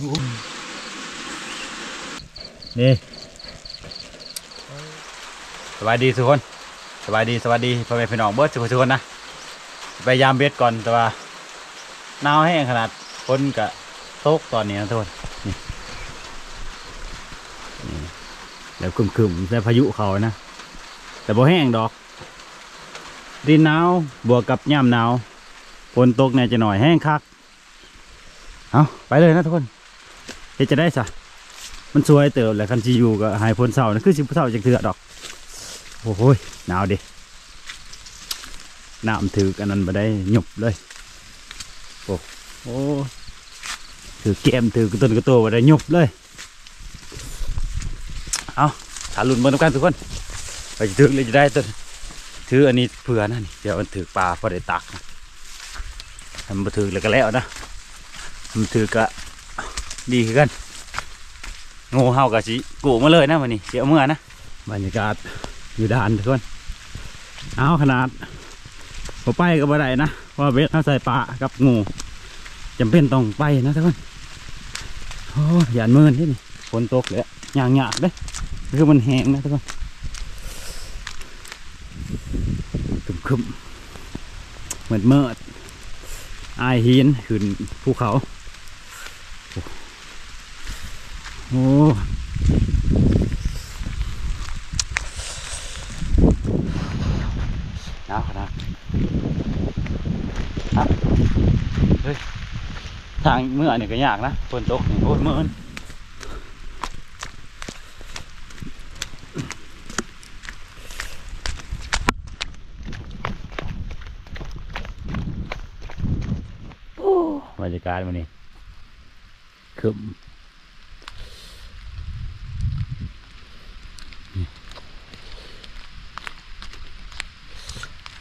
นี่สบายดีทุกคนสบายดีสวัสดีพ่อแม่พี่น้องเบิร์ดทุกคนนะไปยามเบ็ดก่อนแต่ว่าหนาวแห้งขนาดฝนกะตกตอนนี้นะทุกคนนี่แล้วคึมคึมๆแต่พายุเขานะ แต่บ่แห้งดอก ดินหนาวบวกกับย่ำหนาวฝนตกเนี่ยจะหน่อยแห้งคัก เอาไปเลยนะทุกคน เฮ็ดจะได้สะมันสวยเติบแหละคันจีอยู่ก็หายพ้นเสานะคือสิบเสาจังเถื่อดอก โอ้โหยหนาวดิน้ำถือกันนั้นมาได้หยุบเลย โอ้โหถือแก้มถือกระต้นกระโตมาได้หยุบเลย เอาถาลุนเบนน้ำกันทุกคนไปถือเลยจะได้ต้นถืออันนี้เผื่อนะนี่เดี๋ยวมันถือปลาพอได้ตักนะทำมาถือแล้วก็แล้วนะทำถือก็ ดีขึ้นกันงูเห่ากับสิกูมาเลยนะวันนี้เดี๋ยวเมื่อนะบรรยากาศอยู่ด้านทุกคนเอาขนาดพอไปก็บ่ได้นะเพราะว่าเบ็ดถ้าใส่ปลากับงูจำเป็นต้องไปนะทุกคนโอ้ยอย่ามืนที่นี่ฝนตกเลยยางหยาบเลยคือมันแห้งนะทุกคนคึมคึมเหมือนเมิดอายหินขึ้นภูเขา โอ้โอ้หนาวขนาดอะเฮ้ยทางเมื่อนี่ก็ยากนะฝนตกนี่โอ้ยเมื่อนบรรยากาศมันนี่คึม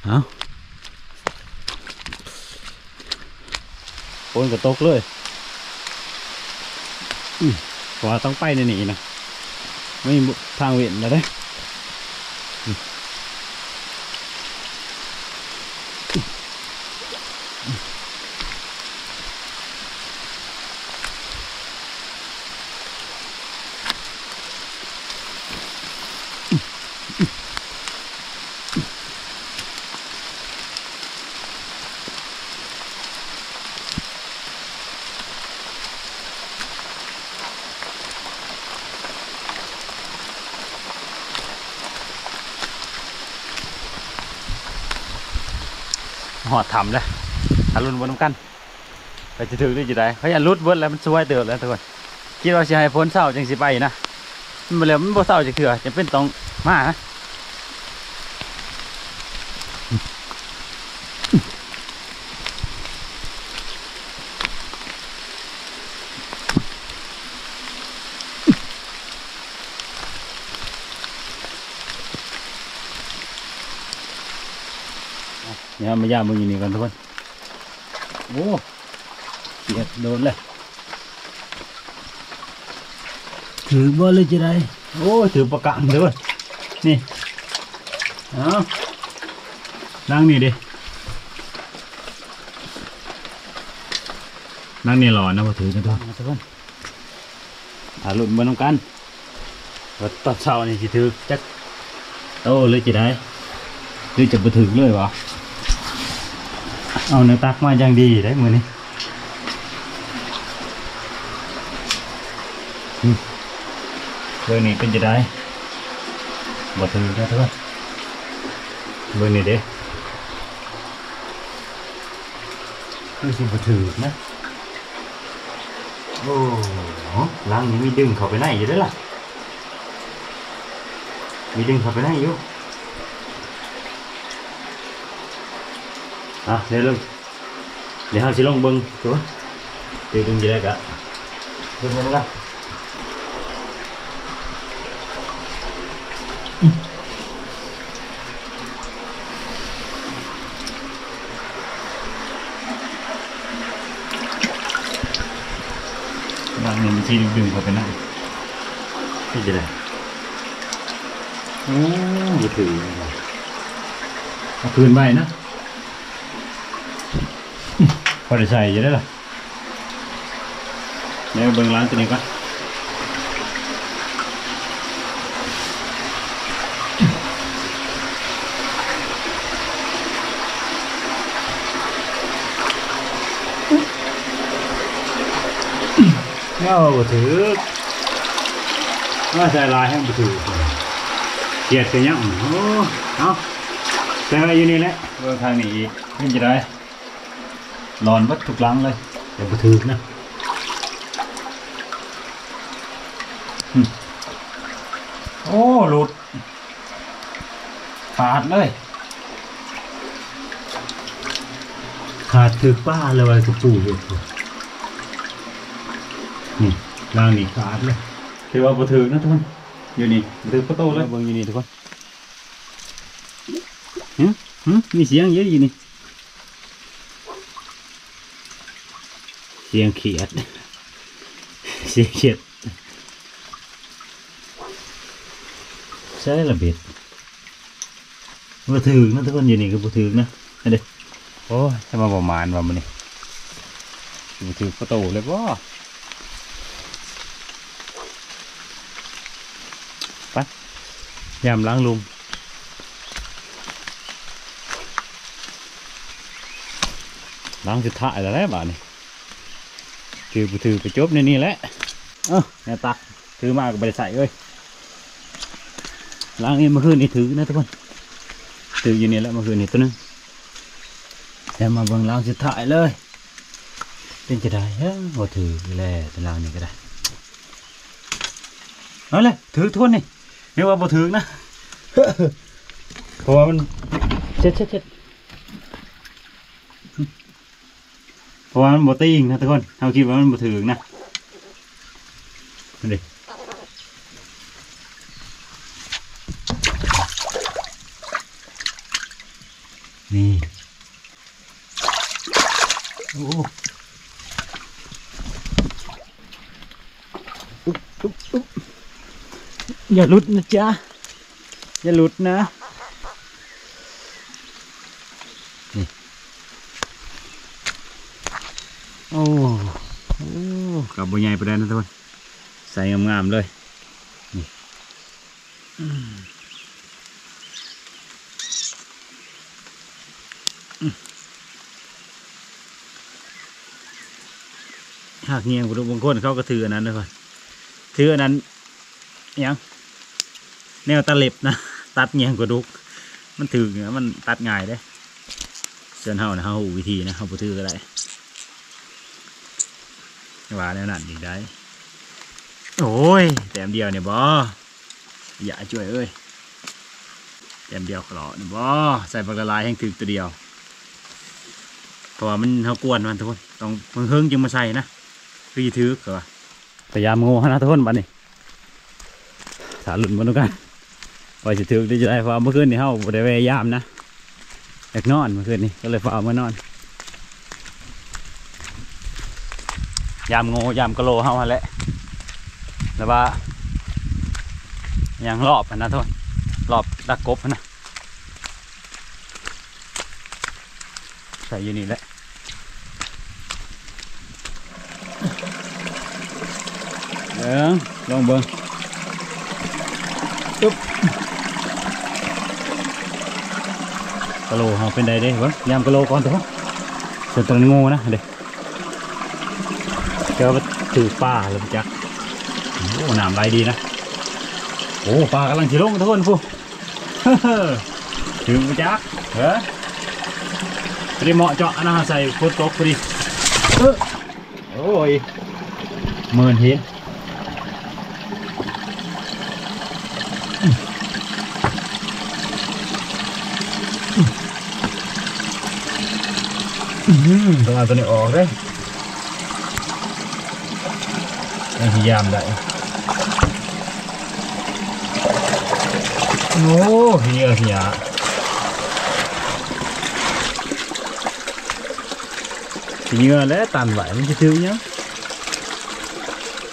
เอาฝนก็ตกเลยอืมว่าต้องไปในนี่นะไม่มีทางเวียนแล้วเด้อื อดทำเลยทารุนบนน้ำกันไปจะถึงได้จะได้เขาอยารุดเบิดแล้วมันสวยเติบแล้วทุกคนคิดว่าสิให้พ้นเศร้าจังสิไปนะมันบ่แล้วมันบ่เศร้าจะเถื่อจะเป็นต้องมานะ เดี๋ยวมาย่ามึงอยู่นี่กันทุกคนโอ้เขียดโดนเลยถือบ่เลยจะได้โอ้ถือประกันเด้อนี่เอานั่งนี่ดินั่งนี่รอนะว่าถือกันทุกทุกคนอาลุ่นบนน้ำกันว่าตอนเช้านี่สิถือจักโตเลยจะได้หรือจะไปถือเลยวะ เอาเนื้อตักมาอย่างดีได้มือนี้เบอร์นี้เป็นจะได้บ่ถือนะทุกคนเบอร์นี้เด้คือสิบ่ถือนะ โอ้โหล้างนี้มีดึงเข้าไปไหนอยู่ด้วยล่ะ มีดึงเข้าไปไหนอยู่ อะเดี๋ยวลงเดี๋ยวเราสิลงเบิ้งตัวเดี๋ยวดึงจะได้กะเบิ้งมันละบางนี่มันที่ดึงเข้าไปนั่นที่จะได้โอ้ยถือเอาคืนไปนะ พอได้ใส่จะได้ล่ะแล้วเบิ่งร้านตัวนี้ก่อนเอาบ่ถือว่าใส่ลายให้บ่ถือเกลียดกันยังโอ้เอาใส่ไว้อยู่นี่แหละเบิ่งทางนี้อีกนี่จะได้ นอนวัดทุกหลังเลยเดี๋ยวบ่ถือนะโอ้หลุดขาดเลย ขาดถึกป้าเลยว่าทุกปู่อยู่นี่ล่างนี่ขาดเลยถือว่าบ่ถือนะทุกคนอยู่นี่บ่ถือประตูเลยเบิ่งอยู่นี่ทุกคนหึหึมีเสียงเยอะอยู่นี่ สียงเขียด เสียงเขียดใช่ละเบ็ดบ่ถือนะทุกคนอยู่นี่ก็บ่ถือนะอันเด้โอ้ยถ้ามาประมาณว่ามันนี่บ่ถือประตูเลยบ่ไปยามล้างลุมล้างสุดท้ายแล้วแหละบาดนี้ ถือถือไปจบในนี่แหละ เอ้าแม่ตักถือมาก็บ่ได้ใส่เอ้ยล้างเองเมื่อคืนนี่ถือนะทุกคนถืออยู่นี่แหล้วเมื่อคืนนี่ตัวนึงแล้วมาเบิ่งล้างสุดท้ายเลยเป็นจะได้เฮ้ยบ่ถือแล้วแต่ล้างนี่ก็ได้เอาเลยถือทวนนี่เรียกว่าบ่ถือนะเพราะว่ามันเช็ดเช็ดเช็ด เพราะว่ามันบ่ติงนะทุกคนเราคิดว่ามันบ่ถือนะนี่ดินี่โอ้อุ๊บอุ๊บอุ๊บอย่าหลุดนะจ๊ะ อย่าหลุดนะ นี่ โอ้โอ้ กับบัวใหญ่ไปได้นะทุกคนใส่งามๆเลยนี่หากเงียงบางคนเขาก็ถืออันนั้นด้วยก่อนถืออันนั้นยังแนวตะเล็บนะ ตัดเงียงกระดุกมันถือเนี่ยมันตัดง่ายได้เชิญเฮานะเฮาวิธีนะเฮาบ่ถือก็ได้ ว่าแนวนั้นอีกได้ โอ้ยแต้มเดียวเนี่ยบออย่าช่วยเอ้ยแต้มเดียวขลอเนี่ยบอใส่ปากละลายแห้งถือตัวเดียวเพราะว่ามันเขากวนมันทุกคนต้องมึงเฮิงจึงมาใส่นะคือถือก็ว่าพยายามโง่นะทุกคนบัดนี้ถาหลุนบนกันว่าจะถือได้จะได้เพราะว่าเมื่อคืนนี่เขาบ่ได้พยายามนะอยากนอนเมื่อคืนนี้ก็เลยฝ่าเอามานอน ยามง่ยามกะโลเฮาหั่นแหละแล้วว่าอย่างรอบนะทุกรอบดักกบนะใส่อยู่นี่แหละเบิ้งลองเบิ้งจุ๊บกะโลเฮาเป็นไดเด้เบิ้งยามกะโลก่อนเถอะเดี๋ยวตอนนงูนะเด้ เจอว่าถือปลาเลยพี่จักโอ้หน้ำไหลดีนะโอ้ปลากำลังสิลงทุกคนฟูถึงพี่จักเฮ้ยพอดีเหมาะเจาะนะใส่โคตรตกพอดีเออโอ้ยเมินเห็นอืมต้องเอาตัวนี้ออกเลย ยังพยายามได้โอ้เฮียเฮียเหงื่อและตันไหวมันจะถือยัง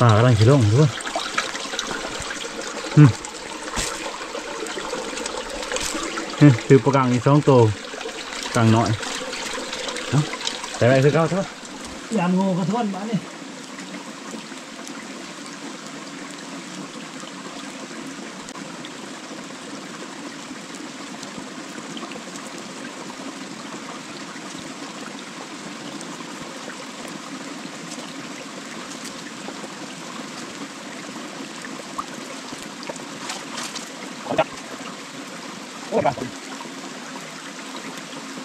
ปลากำลังจะลงด้วยอืมอืมถือปลากลางอีกสองตัวกลางน้อย แต่ไรคือเก้าทวดยามงูกระทวนมาเนี่ย ปะ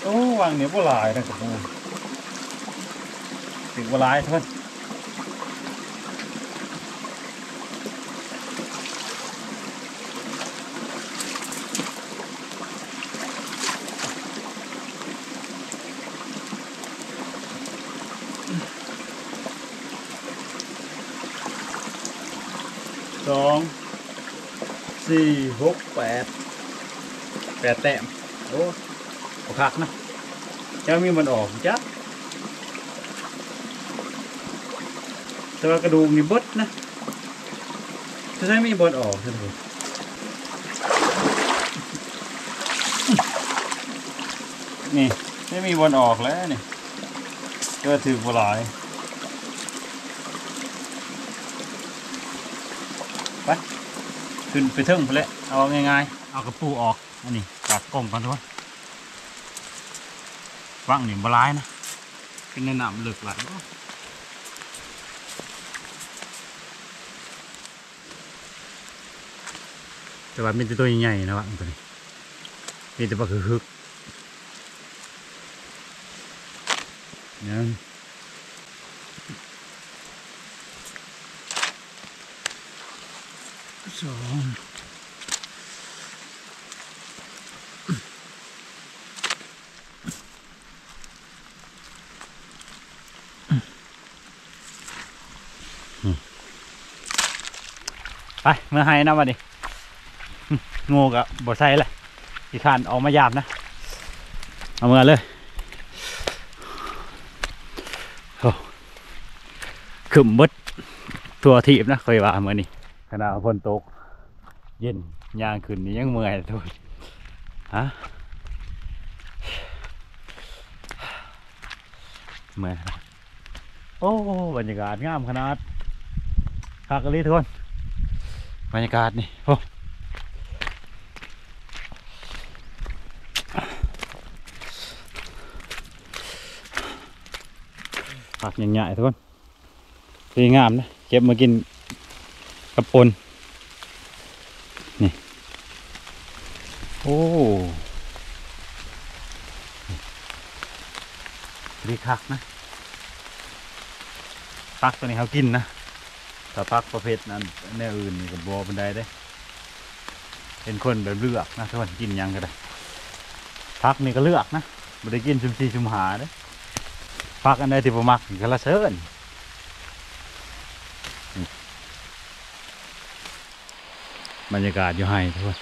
โอ้วางเนี่ยวบ่หลายนะครับโอ้ถึงบ่หลายท่านสองสี่หกแปดแปดแต้มโอ้โอคักนะ จ้ามีมันออกจ้ะแต่ว่ากระดูกนี่บดนะจะใช้มีบอลออกใช่ไหมนี่ไม่มีบอลออกแล้วนี่ก็ถือบ่หลายไปขึ้นไปเทิงไปเลยเอาง่ายๆ เอากระปูออกอันนี้จากกล่องกันทุกคนว่างนี่บร้าย นะเป็นในน้ำลึกหลายแต่ว่ามีแต่ตัวใหญ่ๆนะว่างตัวนี้มีแต่ปลาคือฮึกหนึ่งสองไป เมื่อไห้นะวันนี้งูกับบดใส่เลยอีขานออกมายามนะ เอาเมื่อเลยโอ้ขึ้นมดตัวทีบนะเคยว่าเมื่อนี้ขณะฝนตก เย็นยางขึ้นนี่ยังเมื่อยทุกคนฮะเมื่อยโอ้บรรยากาศงามขนาดคักกะลีทุกคน บรรยากาศนี่โอ้ผักใหญ่ๆทุกคนดีงามนะเก็บมากินกับปนโอ้ดีคักนะพักตัวนี้เขากินนะ แต่พักประเภทนั้นแนวอื่นนี่กับบอบันไดได้เป็นคนแบบเลือกนะทุกคนกินยังก็ได้พักนี่ก็เลือกนะไม่ได้กินชุมชีชุมหาเด้พักอันใดที่ผมมักก็ละเซินนี่บรรยากาศอยู่ให้ทุกคน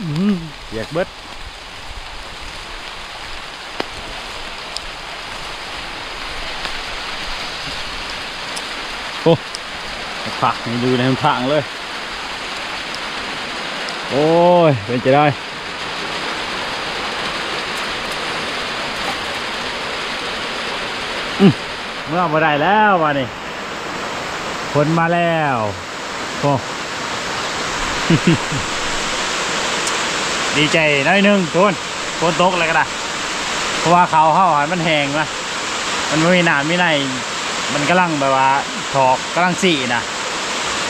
อืมเปียกเบิด โอ้ผักนี่ดูในทางเลย โอ้ย เป็นจะได้อืมเมื่อมาได้แล้วมานี่คนมาแล้วโอ้ดีใจน้อยนึงทุนฝนตกอะไรก็ได้เพราะว่าเขาเข้าหายมันแห้งนะมันไม่มีหนามไม่ในมันกำลังแบบว่า ถอกกำลังสีนะ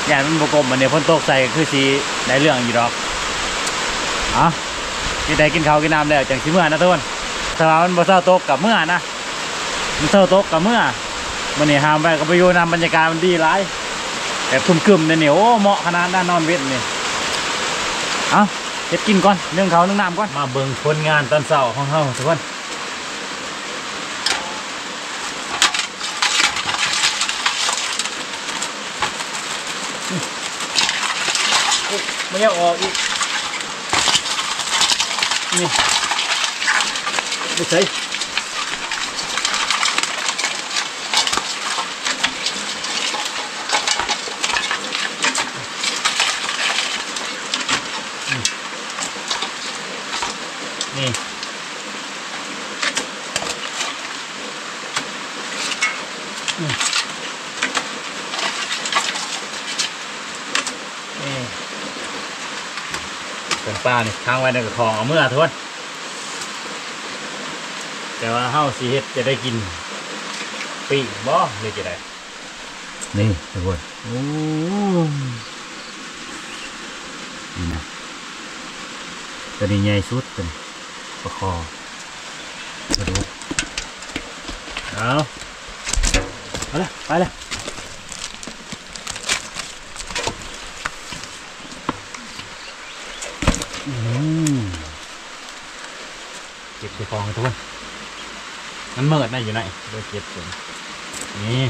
อย่างมันประกบมันเนี่ยฝนตกใส่ก็คือสีได้เรื่องอยู่ดอกเอะกินได้กินข้าวกินน้ำแล้วจังสิเมื่อนะทุนถ้าว่ามันบ่เศร้าตกกับเมื่อนะมันเศร้าตกกับเมื่อมันนี่หามไปกับไปอยู่นำบรรยากาศมันดีหลายแบบทุ่มกึ่มเนี่ยนี่โอ้เหมาะขนาดด้านนอนเวทนี่เอ้าเฮ็ดกินก่อนเรื่องเขาเรื่องน้ำก่อนมาเบิ่งผลงานตอนเช้าของเฮาทุกคน ไม่ยังออกอีก นี่ไม่ใช่นี่ นี่เป็นปลานี่ค้างไว้ในกระทองเอาเมื่อทวนแต่ว่าเฮาสีเฮ็ดจะได้กินปีกบ่หรือจะได้นี่ทุกคนโอ้นี่นะตัวนี้ใหญ่สุดเป็นประคอมาดูเอาเอาเลยไปเลย เก็บใส่ฟองกันทุกคนมันเมิดนะอยู่ไหนเดี๋ยวเก็บก่อนนี่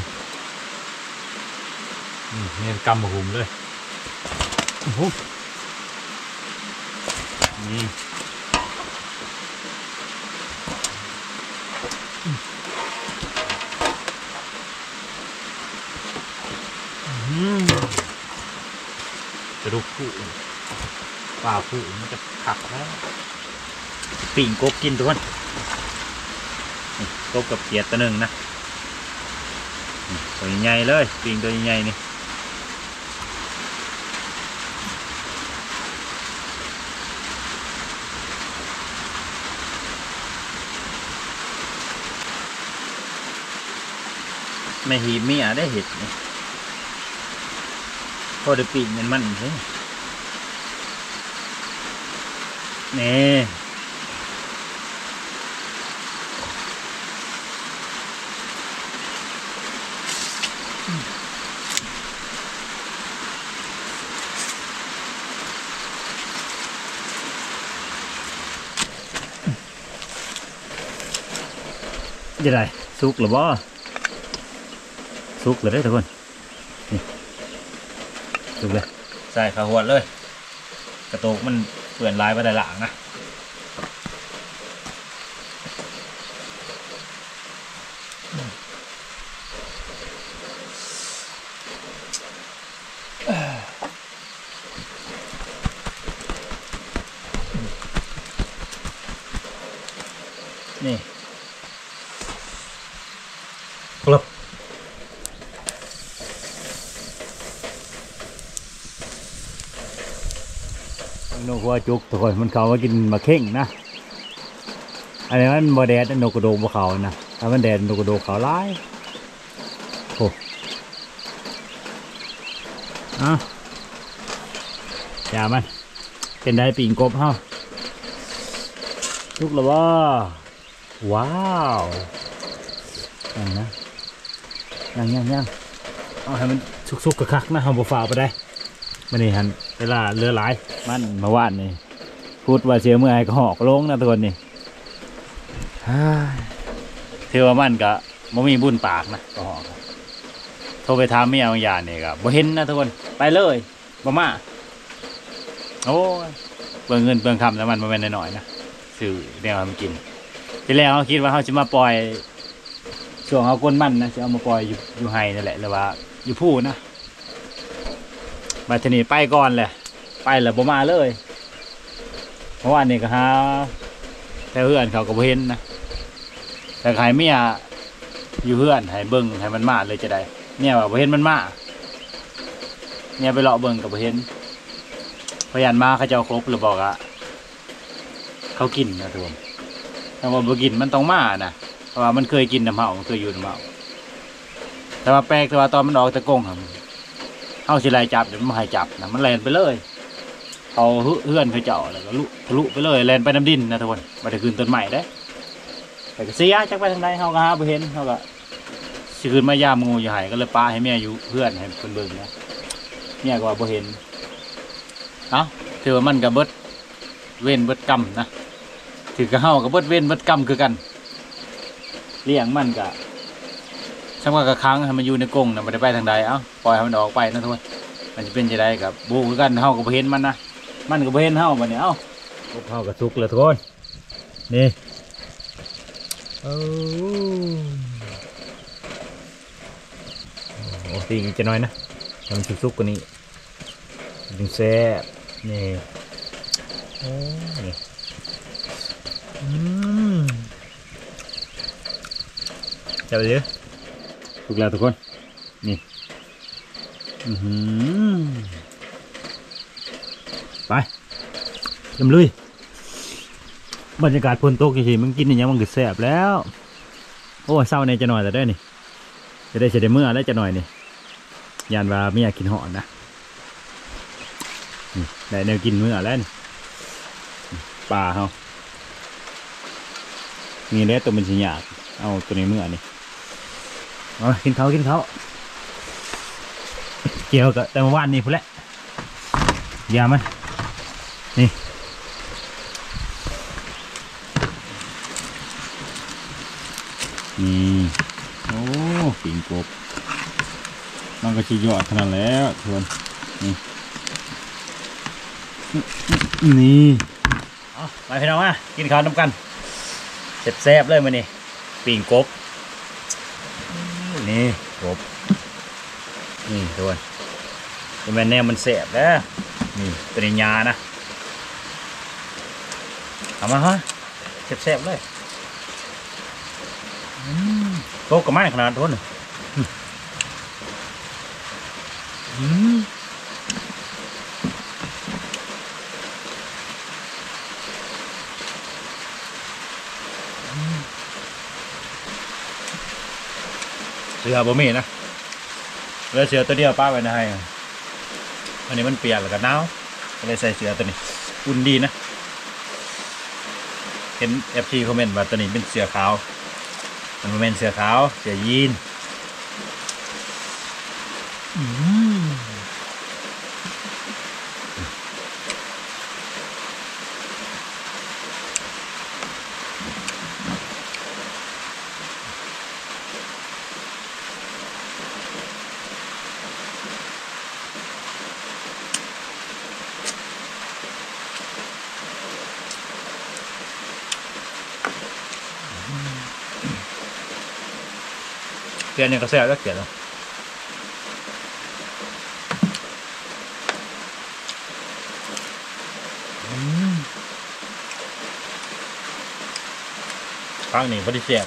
นี่กำมาหุมเลยโอ้โหนี่อืมจะดูผู้ป่าผู้มันจะขักแล้ว ปิ่งกบกินทุกคนกบกับเขียดตัวหนึ่งนะตัวใหญ่เลยปิ่งตัวใหญ่นี่ไม่หีบมีอะได้เห็ดนี่พอได้ปีกมันมันใช่นี่ จะได้สุกหรือบ่สุกเลยได้ทุกคนนี่สุกเลย ใส่ขาหัวเลย กระโตกมันเปื่อนลายไปได้หลังนะ นกหัวจุกทุกคนมันเขามากินมาเข่งนะอันนี้มันบแดดนกกระโดกบเขานะถ้ามันแดดนกกระโดกเขาร้ายโอ้อะอย่ามันเป็นได้ปีงกบเฮาทุกแล้วว่าว้าวยังนะยังยังยังเอาให้มันสุกๆกระคักนะเฮาบ่ฝ่าไปได้มันนี่ฮัน เวลาเรือหลาย มันมาว่านนี่พูดว่าเสียเมื่อไอ้ก็หอกลงนะทุกคนนี่ฮ่าเทว่ามันก็บ่มีบุญปากนะก็หอกโทรไปถามเมียบางอย่างนี่ก็บ่เห็นนะทุกคนไปเลยบ่มาโอ้ยเปลืองเงินเปลืองคำแล้วมันมาเป็นน้อยๆนะซื้อแนวให้มันกิน ทีแรกเขาคิดว่าเขาจะมาปล่อยช่วงเขาก้นมันนะจะเอามาปล่อยอยู่อยู่ไฮนั่นแหละหรือว่าอยู่ผู้นะ มาทีนี้ไปก่อนแหละ ไปแล้วบ่มาเลย เพราะว่านี่ก็หาแถวเพื่อนเขาก็บ่เห็นนะ แต่ใครเมียอยู่เพื่อนให้เบิ่งให้มันมาเลยจะได้ เนี่ยว่าบ่เห็นมันมาเนี่ยไปเลาะเบิ่งก็บ่เห็นพยานมาเขาเจ้าครบหรือบอกอะเขากินนะทุกคนถ้าว่าบ่กินมันต้องมานะเพราะว่ามันเคยกินน้ำเห่ามันเคยอยู่น้ำเห่าแต่ว่าแปลกแต่ว่าตอนมันออกตะกงครับ เอาสิไลจับเดี๋ยวมันมาให้จับนะมันแลนไปเลยเอาเฮือนเขาเจาะแล้วก็ลุทะลุไปเลยแลนไปน้ำดินนะทุกคนมาได้คืนต้นใหม่ได้แต่ก็เสียจักไปทางใดเขาก็หาไปเห็นเขาก็สิคืนมายามงูอยู่ใหายก็เลยปาให้เมียอยู่เพื่อนให้เพิ่นเบิ่งนะเมียก็ว่าบ่เห็นเอ้าถือว่ามันกับเบิดเว้นเบิดกรรมนะถือกับเฮากับเบิดเว้นเบิดกรรมคือกันเลี้ยงมันก็ ช่างว่ากระครั้งให้มันอยู่ในกรงนะมันได้ไปทางใดเอ้าปล่อยให้มันออกไปนะทุกคนมันจะเป็นจะได้กับบูกันเฮาก็บ่เห็นมันนะมันก็บ่เห็นเฮาบัดนี้เอ้าเฮาก็สุกเลยทุกคนนี่โอ้โหตีจะน้อยนะทำสุกๆกว่านี้ถึงแซ่บนี่โอ้นี่อืมจับไปเลย ถูกแล้วทุกคน นี่ไปยำลุย บรรยากาศพนตกจริงๆมันกินอย่างนี้มันก็แสบแล้ว โอ้เศร้าในจะหน่อยแต่ได้นี่ จะได้จะได้เมื่อแล้วจะหน่อยนี่ยานว่าไม่อยากกินหอนนะนี่ได้แนวกินมื้อแล้วนี่ปลาเฮามีแล้วตัวมันสิยากเอาตัวนี้มื้อนี่ เอากินเขากินเขาเกี่ยวกับแต่เมื่านนี่พุ่นแหละยามันนี่นี่โอ้ปิงกบมันก็ชิยอดขนาดแล้วทวนนี่นี่เอาไปพี่น้องมากินข้าวน้ำกันแซ่บๆเลยมันนี่ปิงกบ นี่กบนี่ทวนตัวแม่นแนวมันแซ่บแล้วนี่ตัวนี้ยานะเอามาฮะแซ่บๆเลยอืมกบกับไม้ขนาดทวน เสือบ่มีนะเลือเสือตัวเดียวป้าไว้นะให้อันนี้มันเปียกแล้วก็หนาวก็เลยใส่เสื้อตัวนี้ อุ่นดีนะ เห็น FC คอมเมนต์ว่าตัวนี้เป็นเสื้อขาว มันเป็นเสื้อขาว เสื้อยีนอืม นยังกระแสแล้วเขียนแล้วข้างนี้พอดีเสียบ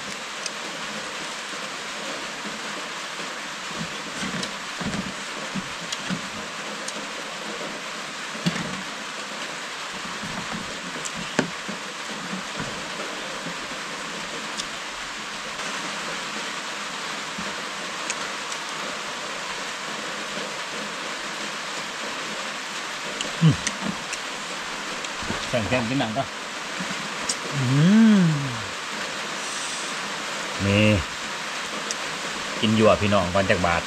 กินหนังก็อืมนี่ กินหยวพี่น้องก่อนจากบาท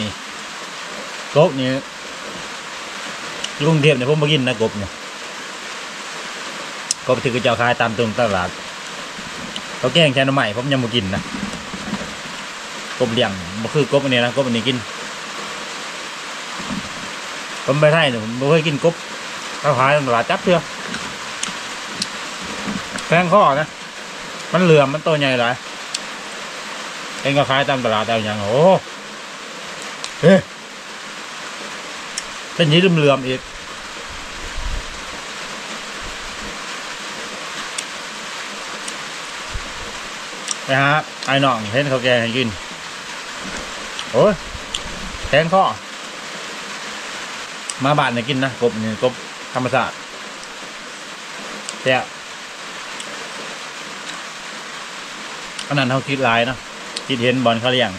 นี่กบนี่ลุงเทียบเนี่ยผมมากินนะกบเนี่ยกบถือกระเจ้าขายตามตรงตลาดเขาแกงแชนใหม่ผมยังมากินนะกบเลี้ยงบ่คือกบอันนี้นะกบอันนี้กินผมไปไทยเนี่ยผมบ่เคยกินกบ เขาขายตลาจับเถื่อแพงข้อนะ มันเหลื่อมมันตัวใหญ่หลายเองก็ขายตามตลาดเอาอย่างโอ้เฮ้ยเป็นยีเหลื่อมอีกไปฮะไอ้น้องเห็นเขาแกงให้กิน โอ้ยแทงข้อมาบ้านเนี่ยกินนะกบเนี่ยกบ ธรรมศาสตร์แต่อันนั้นเขาคิดหลายเนาะคิดเห็นบอลเขาเลี้ยง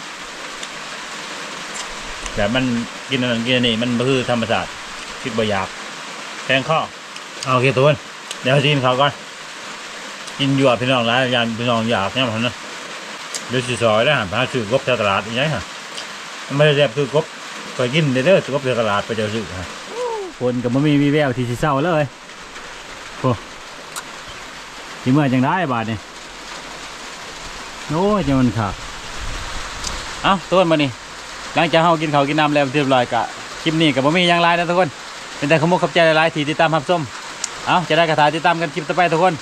แบบมันกินอันนั้นกินอันนี้มันคือธรรมศาสตร์คิดบ่อยากแทงข้อเอาโอเคทุกคนเดี๋ยวกินเขาวก่อนกินอยู่กับพี่น้องร้านยานพี่น้องอยากเนี่ยมันนะเดี๋ยวสิซอยได้หาพาซื้อกบแถวตลาดอีกไงฮะไม่ได้แซ่บคือกบไปกินเด้อเด้อกบแถวตลาดไปเจอซื้อฮะ นก็บ่มีวีแววที่สิเศร้าเลยโอ้ที่เมื่อจังได้บาทนี่โอ้ยจังมันขาดเอ้าต้นมานี่หลังจากเฮากินข้าวกินน้ำแล้วเรียบร้อยกะคลิปนี้ก็บ่มียังไลายนะทุกคน เป็นแต่ขโมยขับใจหลายๆที่ติดตามรับชมเอ้าจะได้กระถาติดตามกันคลิปต่อไปทุกคน